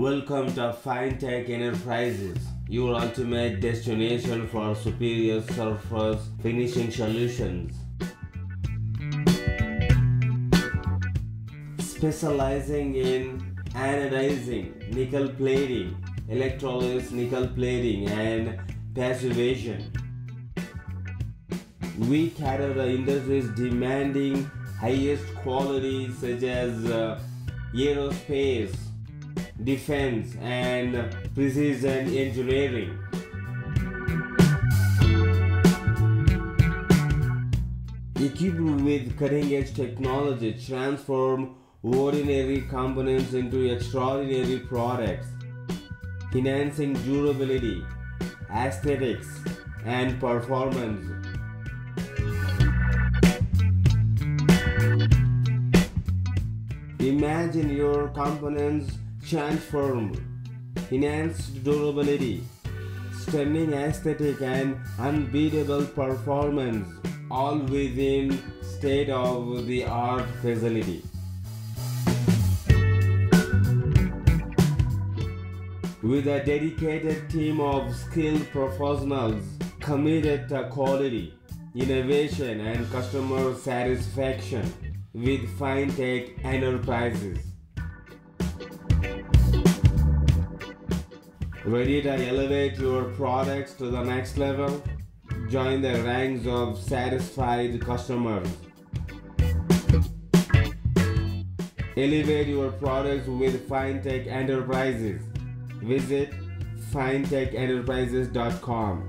Welcome to FineTech Enterprises, your ultimate destination for superior surface finishing solutions. Specializing in anodizing, nickel plating, electroless nickel plating, and passivation. We cater the industries demanding highest quality such as uh, aerospace, defense, and precision engineering. Equipped with cutting edge technology, transform ordinary components into extraordinary products, enhancing durability, aesthetics, and performance. Imagine your components transformed, enhanced durability, stunning aesthetic, and unbeatable performance, all within state of the art facility. With a dedicated team of skilled professionals committed to quality, innovation, and customer satisfaction with FineTech Enterprises. Ready to elevate your products to the next level? Join the ranks of satisfied customers. Elevate your products with FineTech Enterprises. Visit finetechenterprises.com.